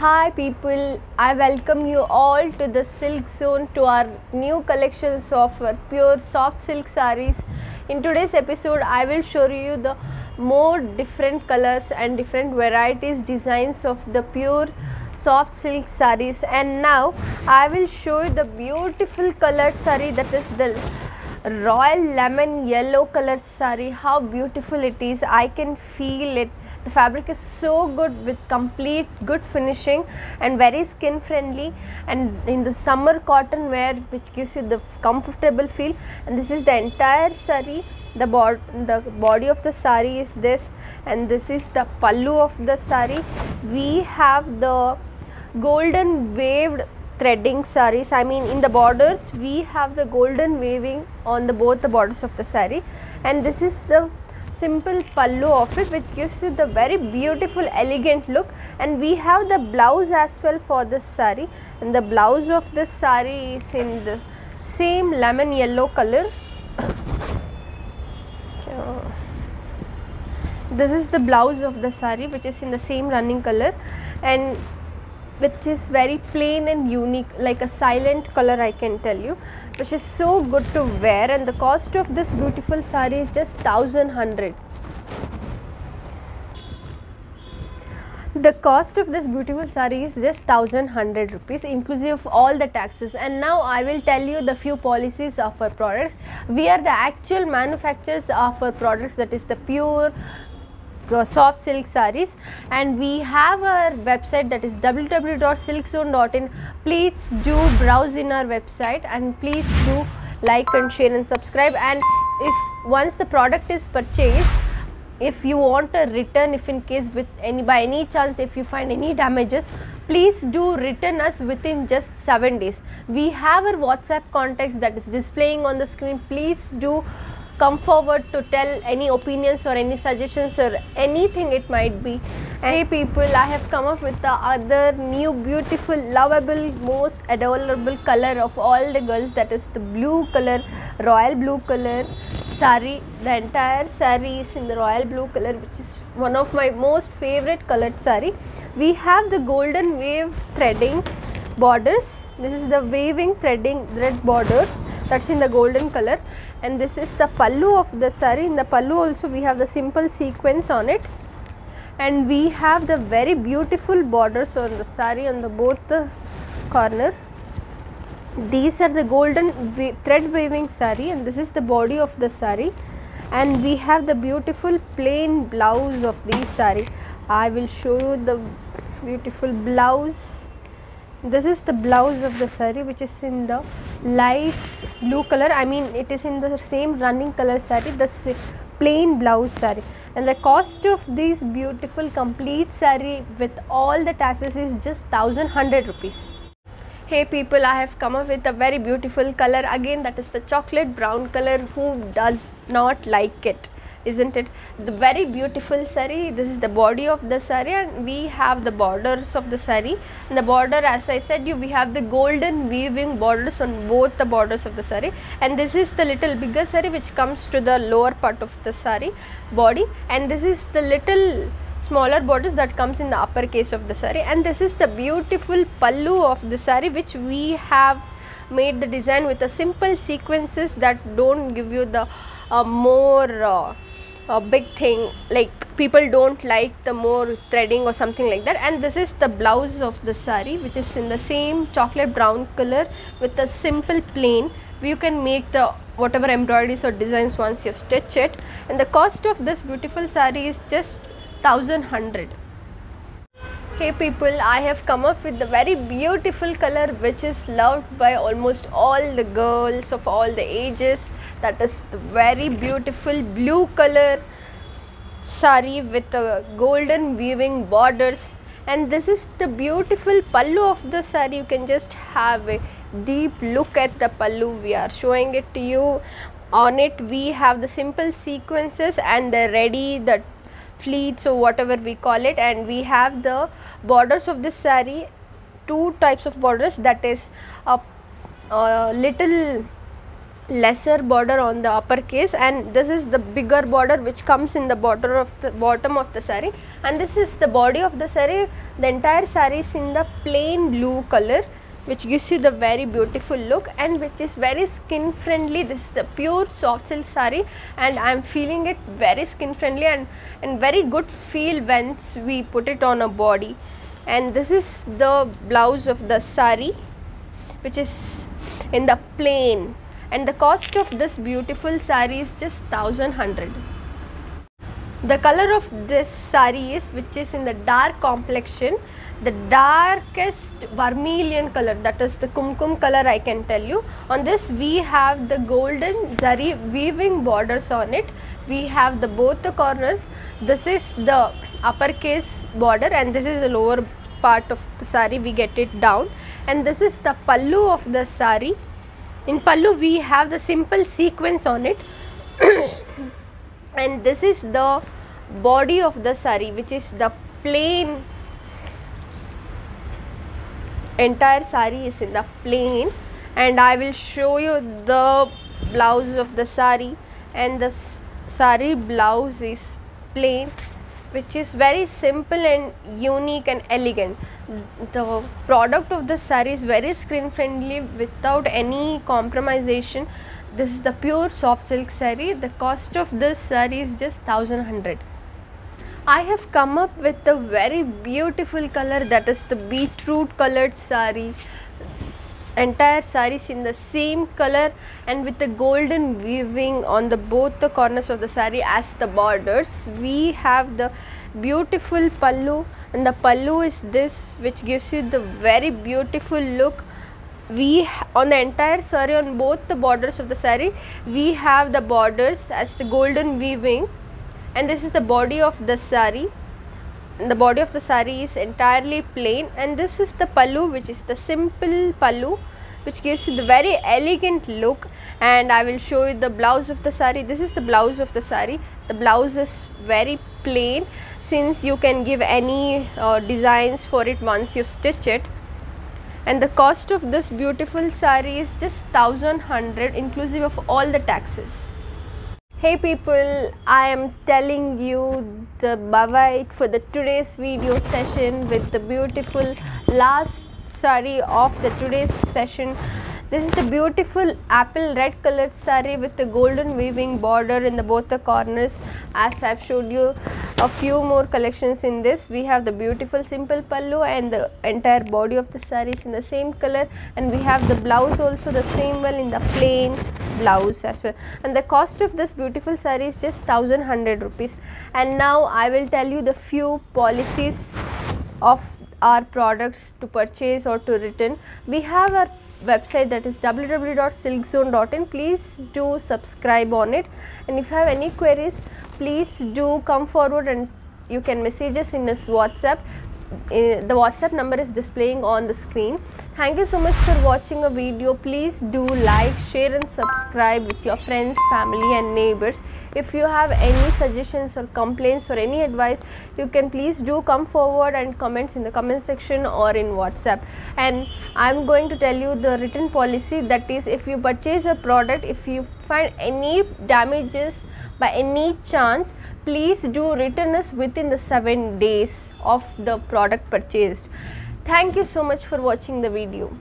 Hi people, I welcome you all to the Silk Zone to our new collections of uh, pure soft silk sarees. In today's episode, I will show you the more different colors and different varieties designs of the pure soft silk sarees. And now I will show you the beautiful colored saree that is the royal lemon yellow colored saree. How beautiful it is. I can feel it the fabric is so good with complete good finishing and very skin friendly. And in the summer cotton wear which gives you the comfortable feel. And this is the entire saree the, bod- the body of the saree is this. And this is the pallu of the saree we have the golden waved threading sarees i mean in the borders we have the golden waving on the both the borders of the saree and this is the simple pallu of it which gives you the very beautiful elegant look. And we have the blouse as well for this sari. And the blouse of this sari is in the same lemon yellow color. This is the blouse of the sari which is in the same running color. And which is very plain and unique like a silent color I can tell you which is so good to wear. And the cost of this beautiful saree is just 1100 the cost of this beautiful saree is just 1100 rupees inclusive of all the taxes. And now I will tell you the few policies of our products. We are the actual manufacturers of our products. That is the pure uh, soft silk sarees. And we have our website that is www.silkzone.in please do browse in our website and please do like and share and subscribe. And if once the product is purchased if you want a return if in case with any by any chance if you find any damages please do return us within just 7 days. We have our whatsapp contacts that is displaying on the screen. Please do come forward to tell any opinions or any suggestions or anything it might be. Hey people, I have come up with the other new beautiful, lovable, most adorable color of all the girls that is the blue color, royal blue color sari. The entire sari is in the royal blue color which is one of my most favorite colored sari. We have the golden wave threading borders. This is the waving threading thread borders that's in the golden color. And this is the pallu of the sari. In the pallu also we have the simple sequence on it. And we have the very beautiful borders on the sari on the both the corner. These are the golden thread waving sari and this is the body of the sari. And we have the beautiful plain blouse of these sari. I will show you the beautiful blouse. This is the blouse of the sari which is in the light blue color. I mean it is in the same running color sari the plain blouse sari and the cost of this beautiful complete sari with all the taxes is just 1100 rupees. Hey people i have come up with a very beautiful color. Again that is the chocolate brown color. Who does not like it isn't it? The very beautiful sari this is the body of the sari and we have the borders of the sari. And the border as i said you we have the golden weaving borders on both the borders of the sari. And this is the little bigger sari which comes to the lower part of the sari body. And this is the little smaller borders that comes in the upper case of the sari. And this is the beautiful pallu of the sari which we have made the design with the simple sequences that don't give you the uh, more uh, uh, big thing like people don't like the more threading or something like that. And this is the blouse of the sari which is in the same chocolate brown color with a simple plain. You can make the whatever embroideries or designs once you stitch it. And the cost of this beautiful sari is just 1100 Hey people, I have come up with the very beautiful color which is loved by almost all the girls of all the ages. That is the very beautiful blue color sari with the golden weaving borders and this is the beautiful pallu of the sari. You can just have a deep look at the pallu. We are showing it to you. On it we have the simple sequences and the ready the fleets or whatever we call it and we have the borders of this sari two types of borders that is a, a little lesser border on the upper case and this is the bigger border which comes in the border of the bottom of the saree. And this is the body of the saree. The entire saree is in the plain blue color which gives you the very beautiful look and which is very skin friendly. This is the pure soft silk saree and i am feeling it very skin friendly and and very good feel once we put it on a body. And this is the blouse of the saree which is in the plain and the cost of this beautiful saree is just 1100 the color of this saree is which is in the dark complexion the darkest vermilion color. That is the kumkum color i can tell you. On this we have the golden zari weaving borders on it. We have the both the corners. This is the uppercase border and this is the lower part of the sari. We get it down. And this is the pallu of the sari in pallu we have the simple sequence on it. And this is the body of the sari which is the plain entire sari is in the plain. And I will show you the blouse of the sari. And the sari blouse is plain which is very simple and unique and elegant. The product of the saree is very screen friendly without any compromisation. This is the pure soft silk saree. The cost of this saree is just 1100. I have come up with a very beautiful color that is the beetroot colored saree entire sarees in the same color and with the golden weaving on the both the corners of the saree as the borders we have the beautiful pallu. And the pallu is this which gives you the very beautiful look. We on the entire saree on both the borders of the saree we have the borders as the golden weaving and this is the body of the saree. The body of the sari is entirely plain. And this is the pallu which is the simple pallu which gives you the very elegant look and I will show you the blouse of the sari. This is the blouse of the sari. The blouse is very plain since you can give any uh, designs for it once you stitch it and the cost of this beautiful sari is just 1100 inclusive of all the taxes. Hey people, I am telling you the bavite for the today's video session with the beautiful last sari of the today's session. This is the beautiful apple red colored sari with the golden weaving border in the both the corners as I have showed you a few more collections in this. We have the beautiful simple pallu and the entire body of the sari is in the same color and we have the blouse also the same well in the plain blouse as well and the cost of this beautiful sari is just 1100 rupees and now I will tell you the few policies of our products to purchase or to return. We have our website that is www.silkzone.in please do subscribe on it. And if you have any queries please do come forward and you can message us in this whatsapp. Uh, the whatsapp number is displaying on the screen. Thank you so much for watching a video. Please do like share and subscribe with your friends family and neighbors if you have any suggestions or complaints or any advice you can please do come forward and comments in the comment section or in whatsapp. And i'm going to tell you the written policy that is if you purchase a product if you find any damages by any chance please do return us within the 7 days of the product purchased. Thank you so much for watching the video